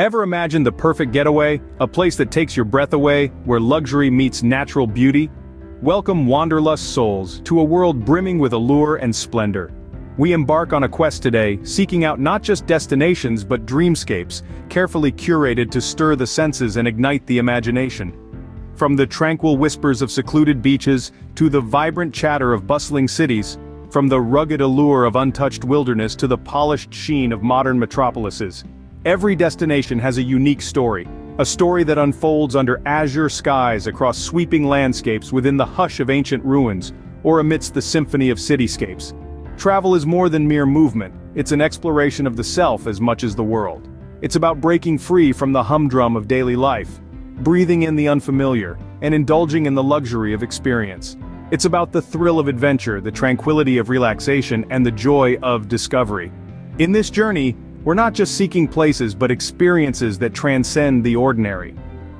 Ever imagine the perfect getaway, a place that takes your breath away, where luxury meets natural beauty? Welcome wanderlust souls to a world brimming with allure and splendor. We embark on a quest today, seeking out not just destinations but dreamscapes, carefully curated to stir the senses and ignite the imagination. From the tranquil whispers of secluded beaches, to the vibrant chatter of bustling cities, from the rugged allure of untouched wilderness to the polished sheen of modern metropolises. Every destination has a unique story, a story that unfolds under azure skies across sweeping landscapes within the hush of ancient ruins, or amidst the symphony of cityscapes. Travel is more than mere movement, it's an exploration of the self as much as the world. It's about breaking free from the humdrum of daily life, breathing in the unfamiliar, and indulging in the luxury of experience. It's about the thrill of adventure, the tranquility of relaxation, and the joy of discovery. In this journey, we're not just seeking places but experiences that transcend the ordinary.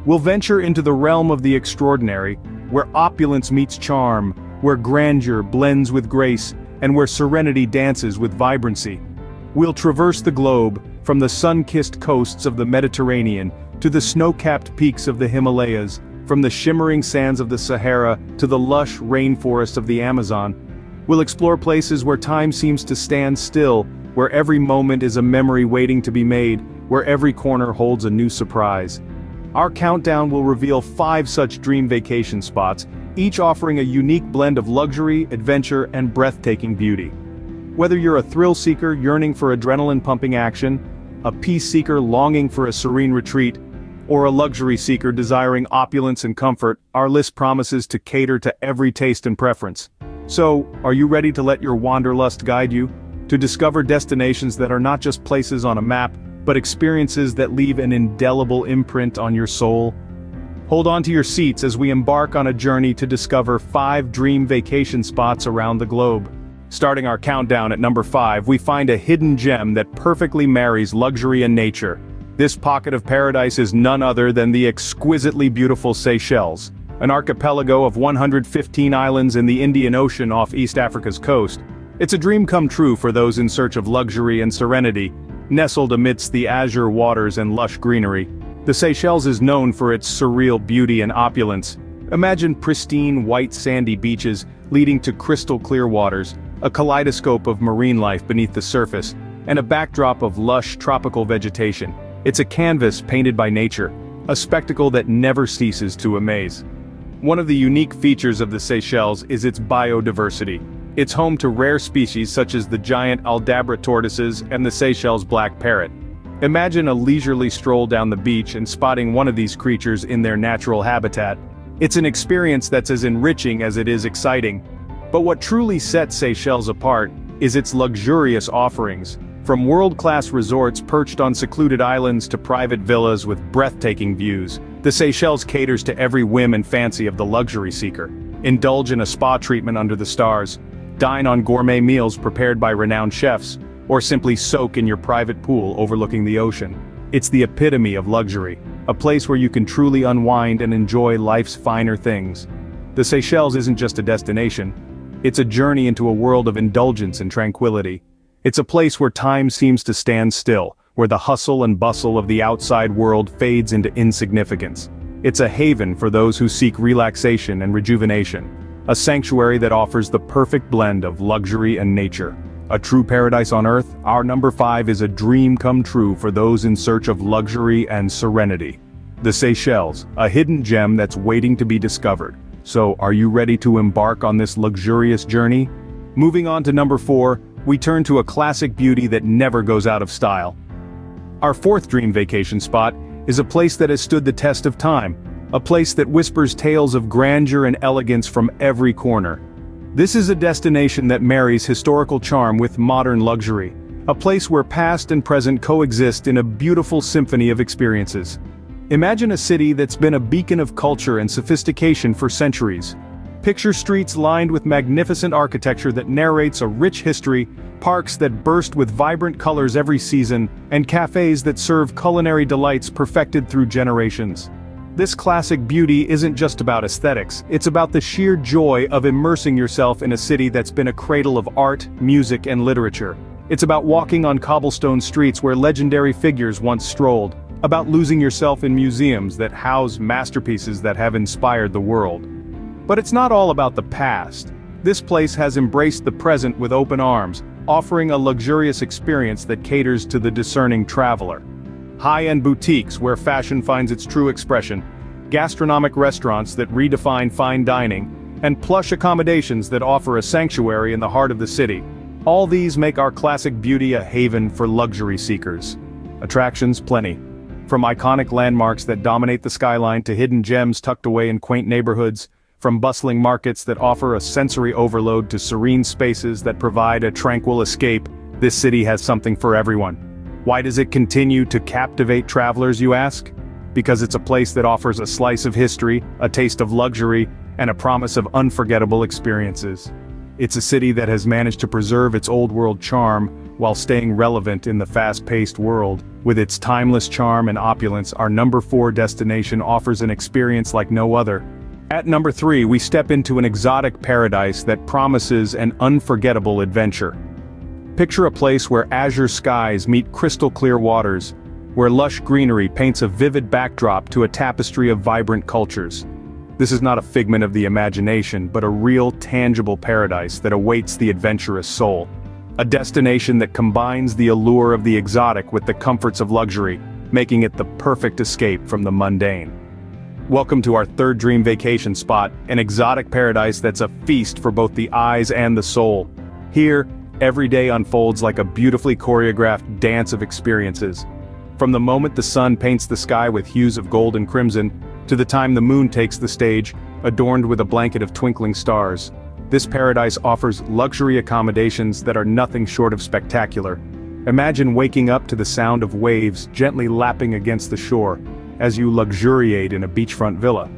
We'll venture into the realm of the extraordinary, where opulence meets charm, where grandeur blends with grace, and where serenity dances with vibrancy. We'll traverse the globe, from the sun-kissed coasts of the Mediterranean, to the snow-capped peaks of the Himalayas, from the shimmering sands of the Sahara to the lush rainforests of the Amazon. We'll explore places where time seems to stand still, where every moment is a memory waiting to be made, where every corner holds a new surprise. Our countdown will reveal five such dream vacation spots, each offering a unique blend of luxury, adventure, and breathtaking beauty. Whether you're a thrill seeker yearning for adrenaline-pumping action, a peace seeker longing for a serene retreat, or a luxury seeker desiring opulence and comfort, our list promises to cater to every taste and preference. So, are you ready to let your wanderlust guide you? To discover destinations that are not just places on a map, but experiences that leave an indelible imprint on your soul? Hold on to your seats as we embark on a journey to discover five dream vacation spots around the globe. Starting our countdown at number 5 we find a hidden gem that perfectly marries luxury and nature. This pocket of paradise is none other than the exquisitely beautiful Seychelles, an archipelago of 115 islands in the Indian Ocean off East Africa's coast. It's a dream come true for those in search of luxury and serenity, nestled amidst the azure waters and lush greenery. The Seychelles is known for its surreal beauty and opulence. Imagine pristine white sandy beaches leading to crystal clear waters, a kaleidoscope of marine life beneath the surface, and a backdrop of lush tropical vegetation. It's a canvas painted by nature, a spectacle that never ceases to amaze. One of the unique features of the Seychelles is its biodiversity. It's home to rare species such as the giant Aldabra tortoises and the Seychelles black parrot. Imagine a leisurely stroll down the beach and spotting one of these creatures in their natural habitat. It's an experience that's as enriching as it is exciting. But what truly sets Seychelles apart is its luxurious offerings, from world-class resorts perched on secluded islands to private villas with breathtaking views, the Seychelles caters to every whim and fancy of the luxury seeker. Indulge in a spa treatment under the stars, dine on gourmet meals prepared by renowned chefs, or simply soak in your private pool overlooking the ocean. It's the epitome of luxury, a place where you can truly unwind and enjoy life's finer things. The Seychelles isn't just a destination, it's a journey into a world of indulgence and tranquility. It's a place where time seems to stand still, where the hustle and bustle of the outside world fades into insignificance. It's a haven for those who seek relaxation and rejuvenation. A sanctuary that offers the perfect blend of luxury and nature. A true paradise on earth, our number 5 is a dream come true for those in search of luxury and serenity. The Seychelles, a hidden gem that's waiting to be discovered. So are you ready to embark on this luxurious journey? Moving on to number 4, we turn to a classic beauty that never goes out of style. Our fourth dream vacation spot is a place that has stood the test of time, a place that whispers tales of grandeur and elegance from every corner. This is a destination that marries historical charm with modern luxury, a place where past and present coexist in a beautiful symphony of experiences. Imagine a city that's been a beacon of culture and sophistication for centuries, Picture streets lined with magnificent architecture that narrates a rich history, parks that burst with vibrant colors every season, and cafes that serve culinary delights perfected through generations. This classic beauty isn't just about aesthetics, it's about the sheer joy of immersing yourself in a city that's been a cradle of art, music and literature. It's about walking on cobblestone streets where legendary figures once strolled, about losing yourself in museums that house masterpieces that have inspired the world. But it's not all about the past. This place has embraced the present with open arms, offering a luxurious experience that caters to the discerning traveler. High-end boutiques where fashion finds its true expression, gastronomic restaurants that redefine fine dining, and plush accommodations that offer a sanctuary in the heart of the city. All these make our classic beauty a haven for luxury seekers. Attractions plenty. From iconic landmarks that dominate the skyline to hidden gems tucked away in quaint neighborhoods, from bustling markets that offer a sensory overload to serene spaces that provide a tranquil escape, this city has something for everyone. Why does it continue to captivate travelers you ask? Because it's a place that offers a slice of history, a taste of luxury, and a promise of unforgettable experiences. It's a city that has managed to preserve its old-world charm while staying relevant in the fast-paced world. With its timeless charm and opulence, our number 4 destination offers an experience like no other, at number 3 we step into an exotic paradise that promises an unforgettable adventure. Picture a place where azure skies meet crystal clear waters, where lush greenery paints a vivid backdrop to a tapestry of vibrant cultures. This is not a figment of the imagination but a real tangible paradise that awaits the adventurous soul. A destination that combines the allure of the exotic with the comforts of luxury, making it the perfect escape from the mundane. Welcome to our third dream vacation spot, an exotic paradise that's a feast for both the eyes and the soul. Here, every day unfolds like a beautifully choreographed dance of experiences. From the moment the sun paints the sky with hues of gold and crimson, to the time the moon takes the stage, adorned with a blanket of twinkling stars. This paradise offers luxury accommodations that are nothing short of spectacular. Imagine waking up to the sound of waves gently lapping against the shore, as you luxuriate in a beachfront villa.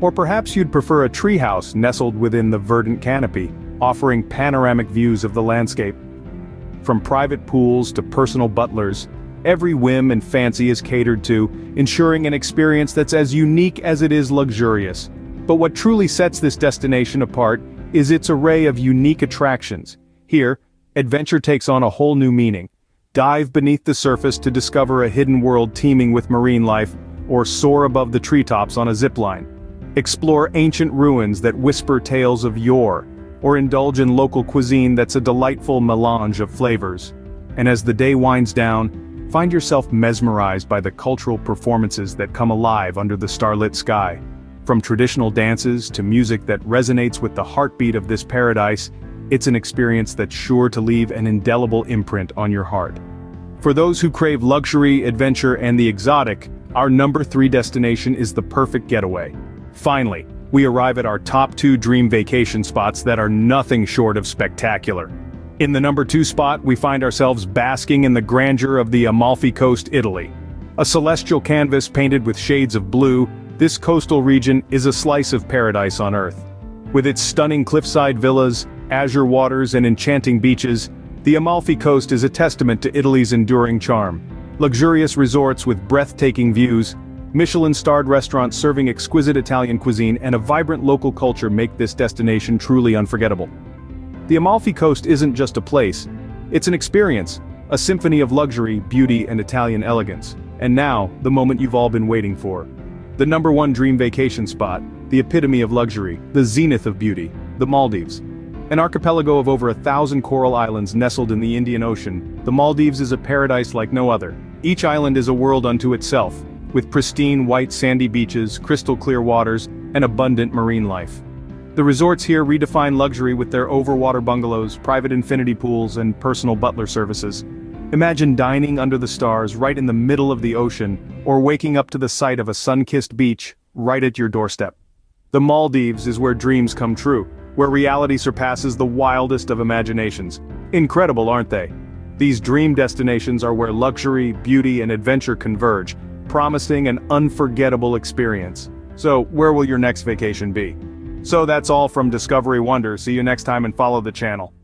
Or perhaps you'd prefer a treehouse nestled within the verdant canopy, offering panoramic views of the landscape. From private pools to personal butlers, every whim and fancy is catered to, ensuring an experience that's as unique as it is luxurious. But what truly sets this destination apart is its array of unique attractions. Here, adventure takes on a whole new meaning. Dive beneath the surface to discover a hidden world teeming with marine life, or soar above the treetops on a zipline. Explore ancient ruins that whisper tales of yore, or indulge in local cuisine that's a delightful melange of flavors. And as the day winds down, find yourself mesmerized by the cultural performances that come alive under the starlit sky. From traditional dances to music that resonates with the heartbeat of this paradise, it's an experience that's sure to leave an indelible imprint on your heart. For those who crave luxury, adventure, and the exotic, our number 3 destination is the perfect getaway. Finally, we arrive at our top 2 dream vacation spots that are nothing short of spectacular. In the number 2 spot we find ourselves basking in the grandeur of the Amalfi Coast, Italy. A celestial canvas painted with shades of blue, this coastal region is a slice of paradise on earth. With its stunning cliffside villas, azure waters and enchanting beaches, the Amalfi Coast is a testament to Italy's enduring charm. Luxurious resorts with breathtaking views, Michelin-starred restaurants serving exquisite Italian cuisine and a vibrant local culture make this destination truly unforgettable. The Amalfi Coast isn't just a place, it's an experience, a symphony of luxury, beauty and Italian elegance. And now, the moment you've all been waiting for. The number one dream vacation spot, the epitome of luxury, the zenith of beauty, the Maldives. An archipelago of over a thousand coral islands nestled in the Indian Ocean, the Maldives is a paradise like no other. Each island is a world unto itself, with pristine white sandy beaches, crystal clear waters, and abundant marine life. The resorts here redefine luxury with their overwater bungalows, private infinity pools, and personal butler services. Imagine dining under the stars right in the middle of the ocean, or waking up to the sight of a sun-kissed beach, right at your doorstep. The Maldives is where dreams come true where reality surpasses the wildest of imaginations. Incredible, aren't they? These dream destinations are where luxury, beauty and adventure converge, promising an unforgettable experience. So, where will your next vacation be? So that's all from Discovery Wonder, see you next time and follow the channel.